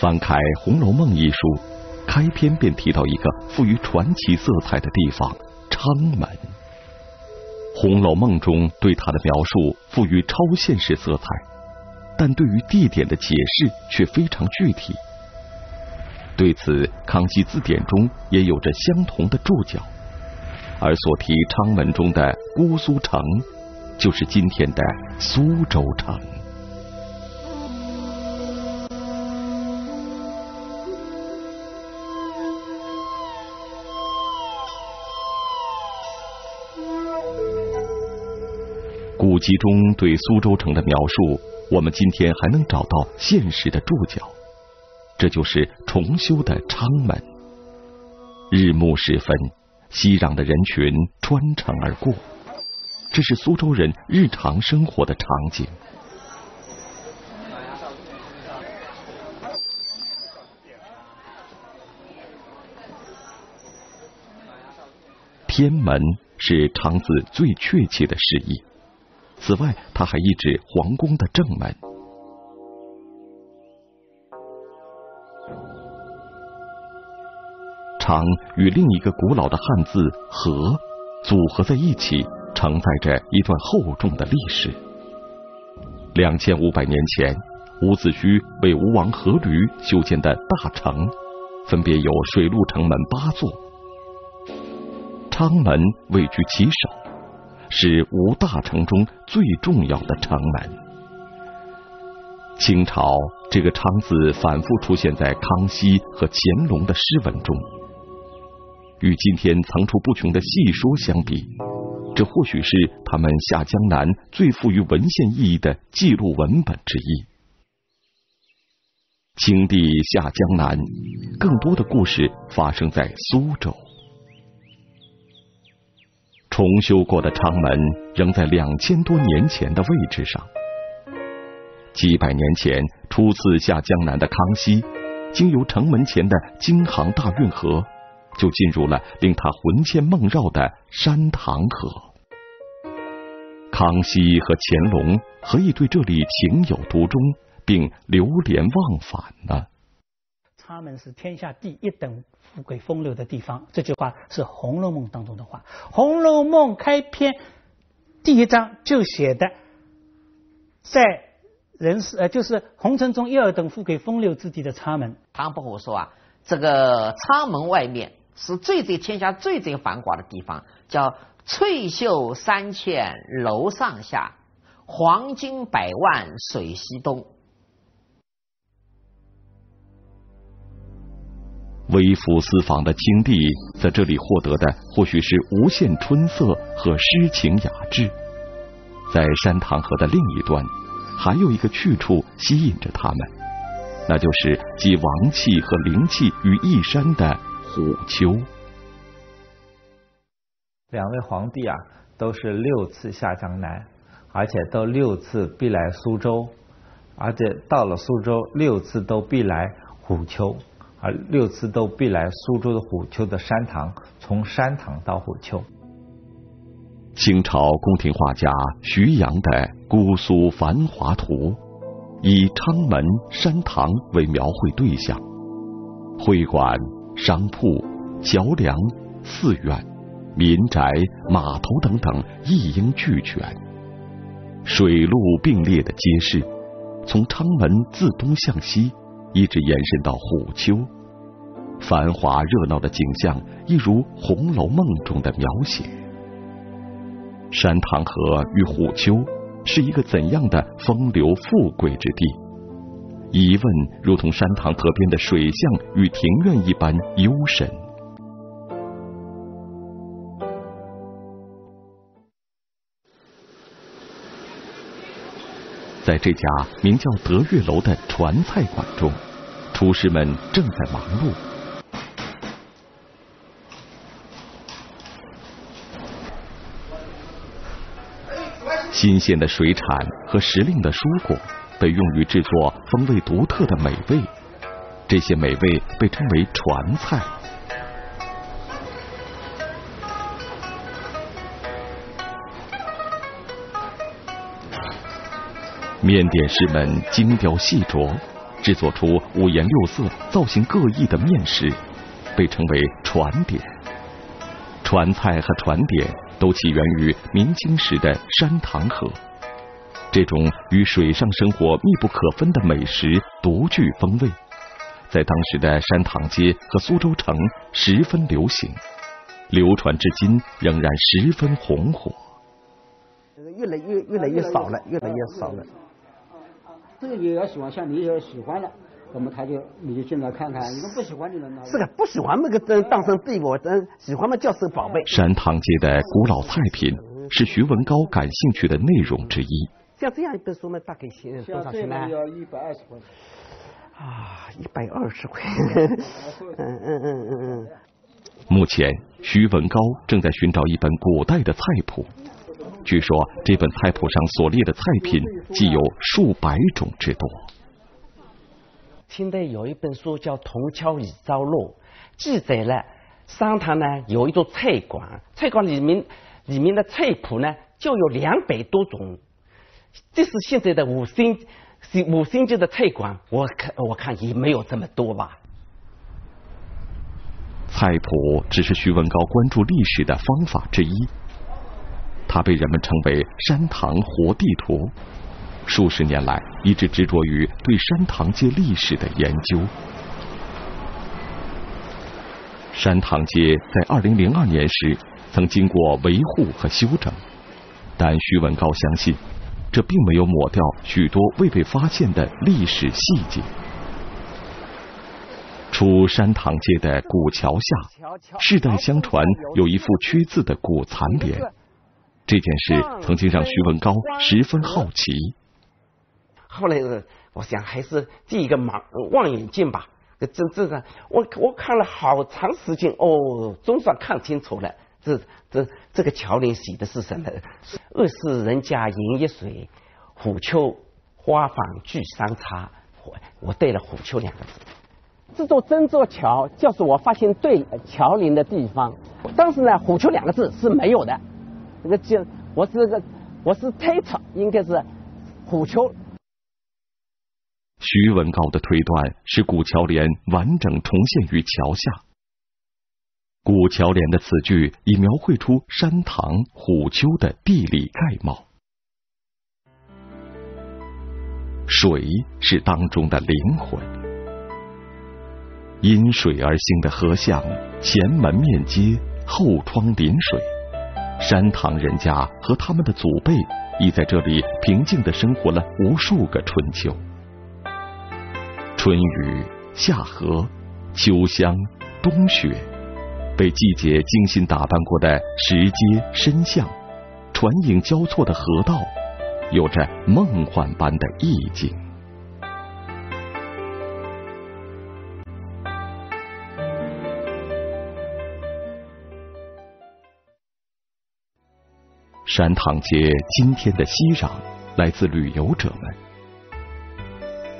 翻开《红楼梦》一书，开篇便提到一个富于传奇色彩的地方——昌门。《红楼梦》中对它的描述富于超现实色彩，但对于地点的解释却非常具体。对此，《康熙字典》中也有着相同的注脚，而所提昌门中的姑苏城，就是今天的苏州城。其中对苏州城的描述，我们今天还能找到现实的注脚。这就是重修的昌门。日暮时分，熙攘的人群穿城而过，这是苏州人日常生活的场景。天门是昌字最确切的释义，此外，它还意指皇宫的正门。昌与另一个古老的汉字“和”组合在一起，承载着一段厚重的历史。两千五百年前，伍子胥为吴王阖闾修建的大城，分别有水陆城门八座，昌门位居其首，是吴大城中最重要的城门。清朝，这个“昌”字反复出现在康熙和乾隆的诗文中。与今天层出不穷的戏说相比，这或许是他们下江南最富于文献意义的记录文本之一。清帝下江南，更多的故事发生在苏州。重修过的昌门仍在两千多年前的位置上。几百年前初次下江南的康熙，经由城门前的京杭大运河。就进入了令他魂牵梦绕的山塘河。康熙和乾隆何以对这里情有独钟，并流连忘返呢？他们是天下第一等富贵风流的地方。这句话是《红楼梦》当中的话，《红楼梦》开篇第一章就写的，在人世呃，就是红尘中一二等富贵风流之地的插门。唐伯虎说啊，这个插门外面。是最最天下最最繁华的地方，叫翠袖三千楼上下，黄金百万水西东。微服私访的清帝在这里获得的或许是无限春色和诗情雅致。在山塘河的另一端，还有一个去处吸引着他们，那就是集王气和灵气于一山的。虎丘，两位皇帝啊，都是六次下江南，而且都六次必来苏州，而且到了苏州六次都必来虎丘，而六次都必来苏州的虎丘的山塘，从山塘到虎丘。清朝宫廷画家徐阳的《姑苏繁华图》，以昌门、山塘为描绘对象，会馆。商铺、桥梁、寺院、民宅、码头等等一应俱全，水陆并列的街市，从昌门自东向西，一直延伸到虎丘，繁华热闹的景象，一如《红楼梦》中的描写。山塘河与虎丘是一个怎样的风流富贵之地？疑问如同山塘河边的水巷与庭院一般幽深。在这家名叫德月楼的传菜馆中，厨师们正在忙碌。新鲜的水产和时令的蔬果。被用于制作风味独特的美味，这些美味被称为传菜。面点师们精雕细琢，制作出五颜六色、造型各异的面食，被称为传点。传菜和传点都起源于明清时的山塘河。这种与水上生活密不可分的美食独具风味，在当时的山塘街和苏州城十分流行，流传至今仍然十分红火。越来越越来越少了，越来越少了。这个也要喜欢，像你也喜欢了，那么他就你就进来看看。你们不喜欢的人呢？是的，不喜欢那个当当成对我，真喜欢嘛叫声宝贝。山塘街的古老菜品是徐文高感兴趣的内容之一。像这样一本书呢，大概钱多少钱呢？要一百二十块。啊，一百二十块。嗯嗯嗯嗯嗯。目前，徐文高正在寻找一本古代的菜谱。据说，这本菜谱上所列的菜品，既有数百种之多。清代有一本书叫《铜敲与糟录》，记载了商汤呢有一座菜馆，菜馆里面里面的菜谱呢就有两百多种。这是现在的五星五星级的菜馆，我看我看也没有这么多吧。菜谱只是徐文高关注历史的方法之一，他被人们称为“山塘活地图”，数十年来一直执着于对山塘街历史的研究。山塘街在二零零二年时曾经过维护和修整，但徐文高相信。这并没有抹掉许多未被发现的历史细节。出山塘街的古桥下，世代相传有一副缺字的古残联。这件事曾经让徐文高十分好奇。后来，我想还是第一个盲望远镜吧。这这个，我我看了好长时间，哦，总算看清楚了。这这这个桥梁写的是什么？二是人家饮一水，虎丘花房聚三茶。我对了虎丘两个字。这座真座桥就是我发现对桥梁的地方。当时呢，虎丘两个字是没有的。这个就我是个我是推测，应该是虎丘。徐文高的推断是古桥联完整重现于桥下。古桥联的词句已描绘出山塘虎丘的地理概貌。水是当中的灵魂，因水而兴的河巷，前门面街，后窗临水。山塘人家和他们的祖辈已在这里平静的生活了无数个春秋。春雨、夏荷、秋香、冬雪。被季节精心打扮过的石阶深巷，船影交错的河道，有着梦幻般的意境。山塘街今天的熙攘，来自旅游者们。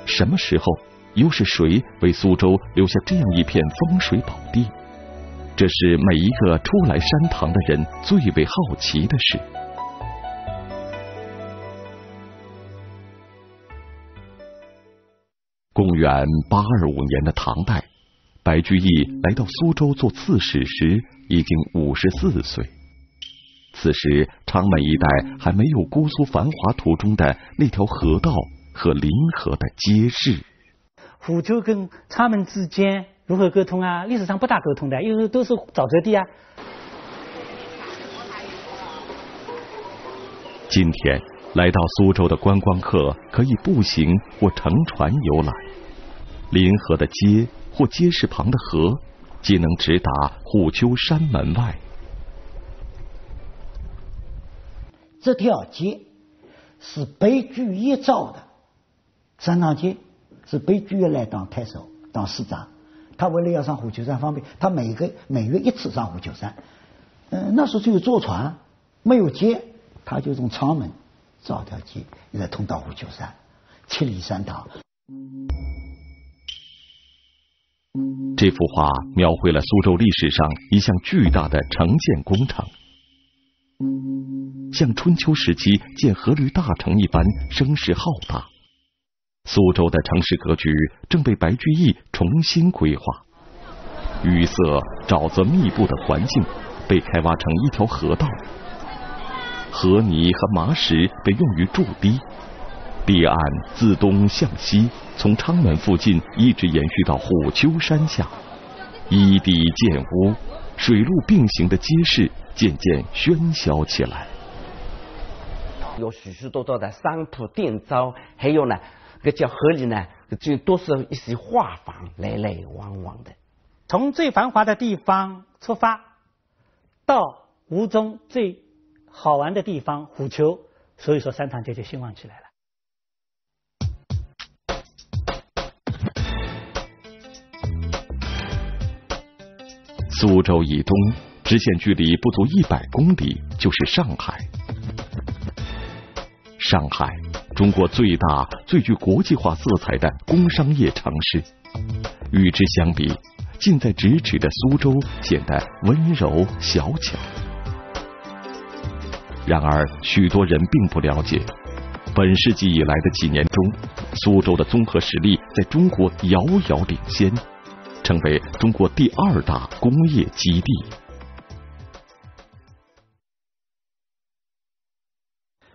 什么时候，又是谁为苏州留下这样一片风水宝地？这是每一个初来山塘的人最为好奇的事。公元八二五年的唐代，白居易来到苏州做刺史时，已经五十四岁。此时，长门一带还没有姑苏繁华图中的那条河道和临河的街市。虎丘跟长门之间。如何沟通啊？历史上不大沟通的，因为都是沼泽地啊。今天来到苏州的观光客可以步行或乘船游览，临河的街或街市旁的河，皆能直达虎丘山门外。这条街是白居易造的，三塘街是白居易来当太守、当市长。他为了要上虎丘山方便，他每个每月一次上虎丘山。嗯，那时候只有坐船，没有街，他就从昌门造条街，一直通到虎丘山，七里山塘。这幅画描绘了苏州历史上一项巨大的城建工程，像春秋时期建阖闾大城一般声势浩大。苏州的城市格局正被白居易重新规划，淤塞、沼泽密布的环境被开挖成一条河道，河泥和麻石被用于筑堤，堤岸自东向西，从昌门附近一直延续到虎丘山下，依堤建屋，水陆并行的街市渐渐喧嚣起来。有许许多多的商铺店招，还有呢，这叫河里呢，就都是一些画舫来来往往的。从最繁华的地方出发，到吴中最好玩的地方虎丘，所以说三塘街就兴旺起来了。苏州以东，直线距离不足一百公里就是上海。上海，中国最大、最具国际化色彩的工商业城市。与之相比，近在咫尺的苏州显得温柔小巧。然而，许多人并不了解，本世纪以来的几年中，苏州的综合实力在中国遥遥领先，成为中国第二大工业基地。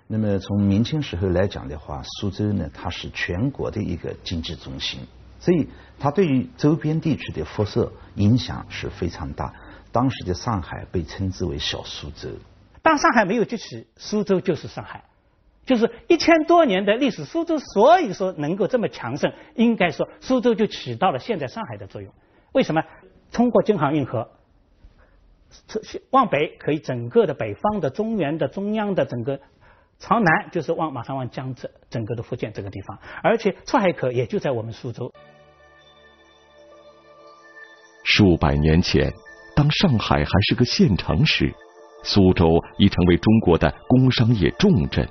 那么从明清时候来讲的话，苏州呢，它是全国的一个经济中心，所以它对于周边地区的辐射影响是非常大。当时的上海被称之为小苏州。当上海没有崛起，苏州就是上海，就是一千多年的历史，苏州所以说能够这么强盛，应该说苏州就起到了现在上海的作用。为什么？通过京杭运河，往北可以整个的北方的中原的中央的整个。朝南就是往马上往江浙整个的福建这个地方，而且出海口也就在我们苏州。数百年前，当上海还是个县城时，苏州已成为中国的工商业重镇。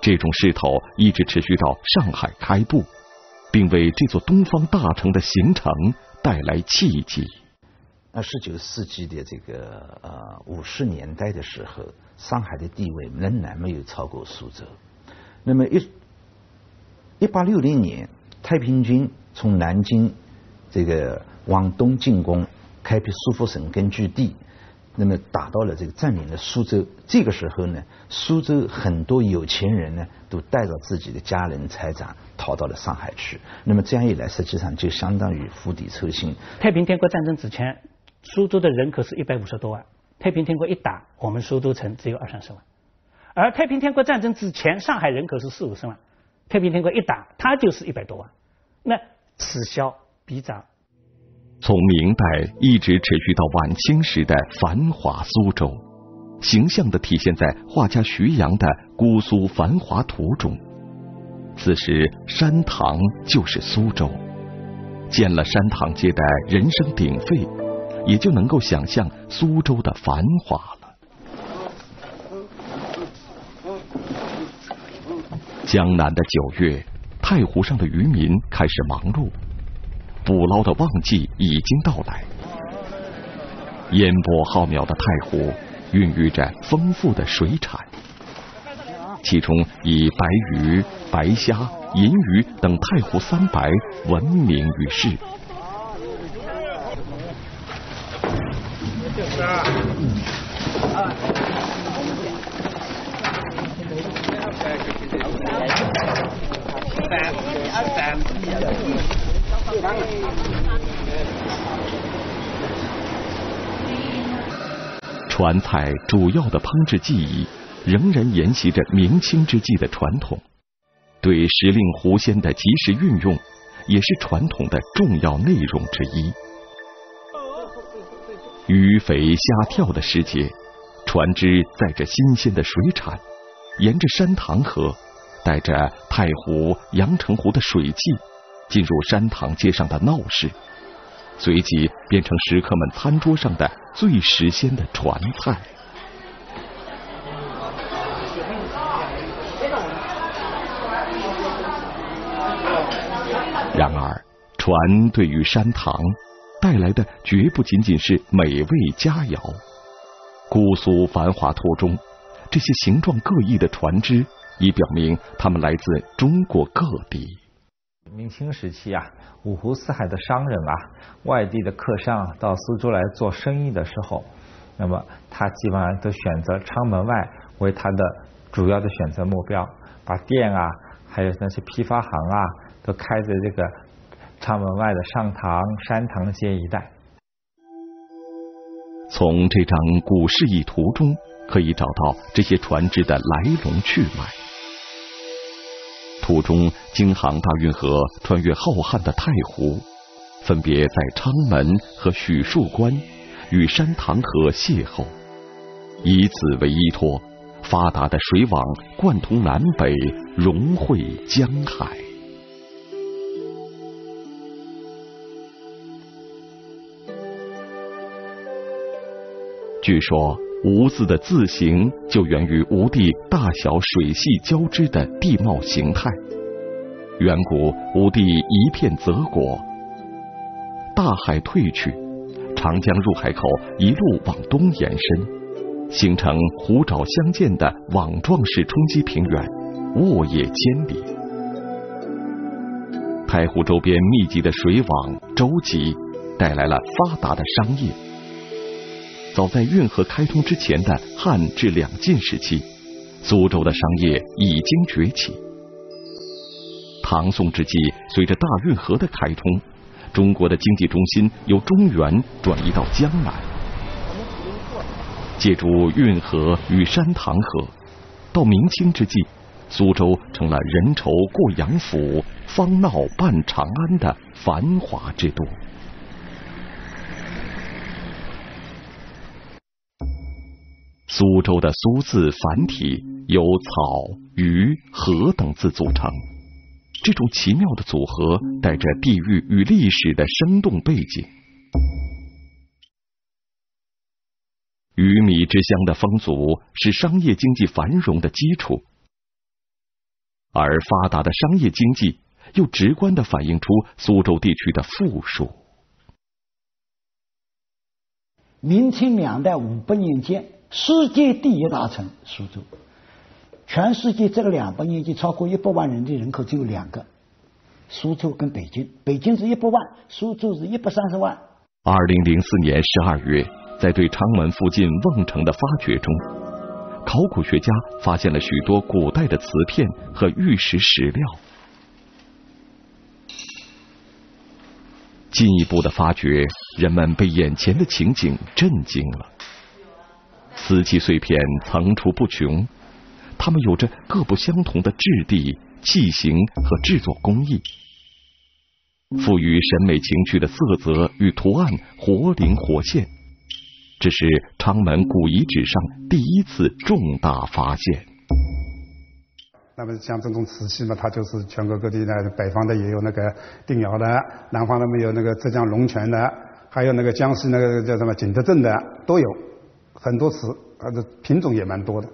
这种势头一直持续到上海开埠，并为这座东方大城的形成带来契机。那十九世纪的这个呃五十年代的时候，上海的地位仍然没有超过苏州。那么一一八六零年，太平军从南京这个往东进攻，开辟苏福省根据地，那么打到了这个占领了苏州。这个时候呢，苏州很多有钱人呢都带着自己的家人财产逃到了上海去。那么这样一来，实际上就相当于釜底抽薪。太平天国战争之前。苏州的人口是一百五十多万，太平天国一打，我们苏州城只有二三十万。而太平天国战争之前，上海人口是四五十万，太平天国一打，它就是一百多万。那此消彼长。从明代一直持续到晚清时的繁华苏州，形象的体现在画家徐阳的《姑苏繁华图》中。此时山塘就是苏州，建了山塘街的人声鼎沸。也就能够想象苏州的繁华了。江南的九月，太湖上的渔民开始忙碌，捕捞的旺季已经到来。烟波浩渺的太湖，孕育着丰富的水产，其中以白鱼、白虾、银鱼等太湖三白闻名于世。川菜主要的烹制技艺仍然沿袭着明清之际的传统，对时令湖鲜的及时运用也是传统的重要内容之一。鱼肥虾跳的时节，船只载着新鲜的水产，沿着山塘河，带着太湖、阳澄湖的水汽，进入山塘街上的闹市，随即变成食客们餐桌上的最时鲜的船菜。然而，船对于山塘。带来的绝不仅仅是美味佳肴，《姑苏繁华图》中这些形状各异的船只，已表明他们来自中国各地。明清时期啊，五湖四海的商人啊，外地的客商到苏州来做生意的时候，那么他基本上都选择昌门外为他的主要的选择目标，把店啊，还有那些批发行啊，都开在这个昌门外的上塘、山塘街一带。从这张古示意图中，可以找到这些船只的来龙去脉。途中京杭大运河穿越浩瀚的太湖，分别在昌门和许树关与山塘河邂逅，以此为依托，发达的水网贯通南北，融汇江海。据说“吴”字的字形就源于吴地大小水系交织的地貌形态。远古吴地一片泽国，大海退去，长江入海口一路往东延伸，形成湖沼相间的网状式冲积平原，沃野千里。太湖周边密集的水网舟楫，带来了发达的商业。早在运河开通之前的汉至两晋时期，苏州的商业已经崛起。唐宋之际，随着大运河的开通，中国的经济中心由中原转移到江南。借助运河与山塘河，到明清之际，苏州成了人稠过杨府、方闹半长安的繁华之都。苏州的“苏”字繁体由草、鱼、河等字组成，这种奇妙的组合带着地域与历史的生动背景。鱼米之乡的风俗是商业经济繁荣的基础，而发达的商业经济又直观的反映出苏州地区的富庶。明清两代五百年间。世界第一大城苏州，全世界这个两百年就超过一百万人的人口只有两个，苏州跟北京，北京是一百万，苏州是一百三十万。二零零四年十二月，在对昌门附近瓮城的发掘中，考古学家发现了许多古代的瓷片和玉石石料。进一步的发掘，人们被眼前的情景震惊了。瓷器碎片层出不穷，它们有着各不相同的质地、器型和制作工艺，赋予审美情趣的色泽与图案活灵活现。这是昌门古遗址上第一次重大发现。那么像这种瓷器嘛，它就是全国各地的，北方的也有那个定窑的，南方的没有那个浙江龙泉的，还有那个江西那个叫什么景德镇的都有。很多瓷，它的品种也蛮多的。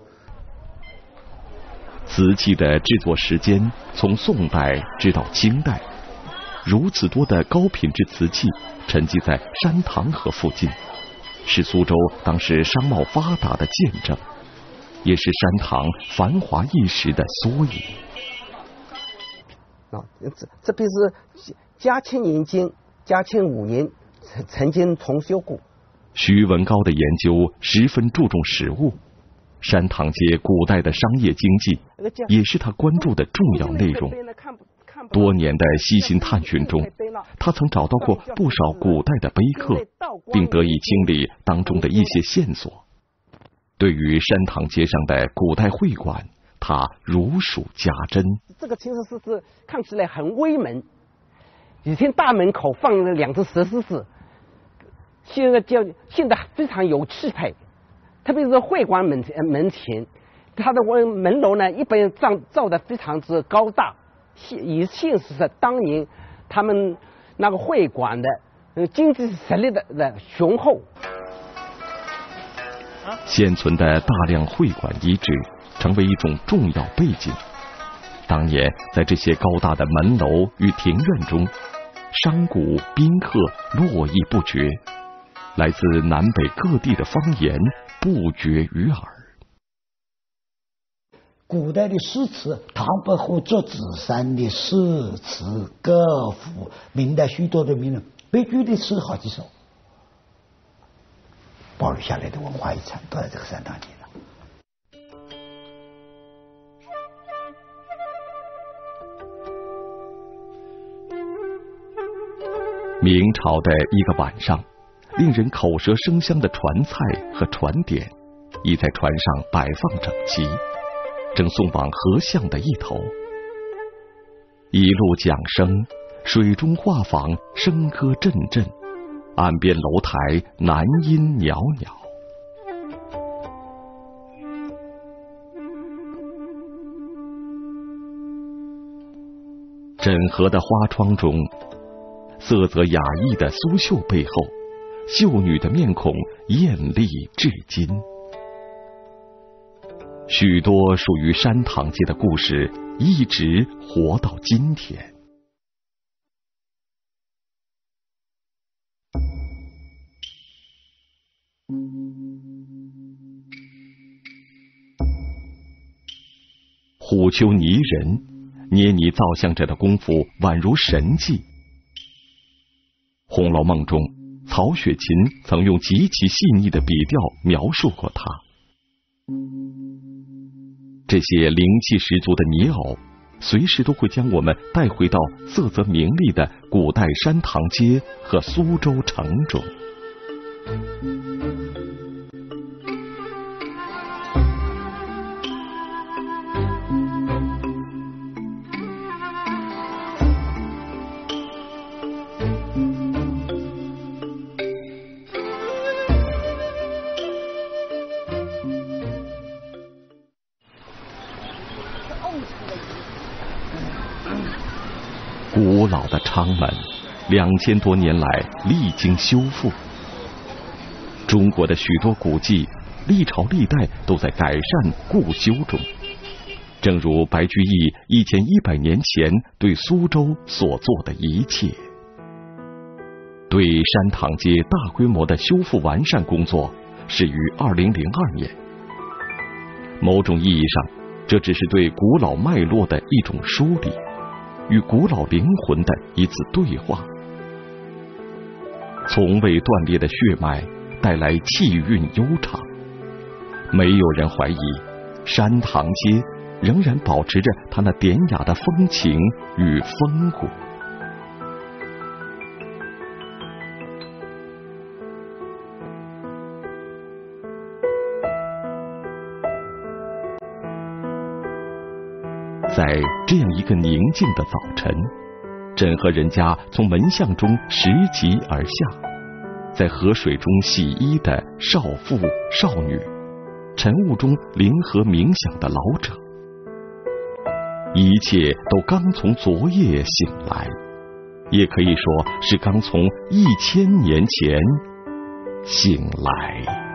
瓷器的制作时间从宋代直到清代，如此多的高品质瓷器沉积在山塘河附近，是苏州当时商贸发达的见证，也是山塘繁华一时的缩影。啊，这这边是嘉庆年间、嘉庆五年曾曾经重修过。徐文高的研究十分注重实物，山塘街古代的商业经济也是他关注的重要内容。多年的悉心探寻中，他曾找到过不少古代的碑刻，并得以清理当中的一些线索。对于山塘街上的古代会馆，他如数家珍。这个其实是是看起来很威猛，以前大门口放了两只石狮子。现在叫现在非常有气派，特别是会馆门前门前，它的门门楼呢，一般造造的非常之高大，现也现实是当年他们那个会馆的经济实力的的雄厚。现存的大量会馆遗址成为一种重要背景。当年在这些高大的门楼与庭院中，商贾宾客络绎不绝。来自南北各地的方言不绝于耳。古代的诗词，唐伯虎、祝子山的诗词歌赋，明代许多的名人悲剧的诗好几首，保留下来的文化遗产都在这个山塘街上。明朝的一个晚上，令人口舌生香的传菜和船点已在船上摆放整齐，正送往河巷的一头。一路桨声，水中画舫笙歌阵阵，岸边楼台男音袅袅。枕河的花窗中。色泽雅逸的苏绣背后，秀女的面孔艳丽至今。许多属于山塘街的故事，一直活到今天。虎丘泥人捏泥造像者的功夫，宛如神迹。《红楼梦》中，曹雪芹曾用极其细腻的笔调描述过他。这些灵气十足的泥偶，随时都会将我们带回到色泽明丽的古代山塘街和苏州城中。唐门，两千多年来历经修复。中国的许多古迹，历朝历代都在改善固修中。正如白居易一千一百年前对苏州所做的一切。对山塘街大规模的修复完善工作始于二零零二年。某种意义上，这只是对古老脉络的一种梳理。与古老灵魂的一次对话，从未断裂的血脉带来气韵悠长。没有人怀疑，山塘街仍然保持着它那典雅的风情与风骨。在这样一个宁静的早晨，朕和人家从门巷中拾级而下，在河水中洗衣的少妇少女，晨雾中灵和冥想的老者，一切都刚从昨夜醒来，也可以说是刚从一千年前醒来。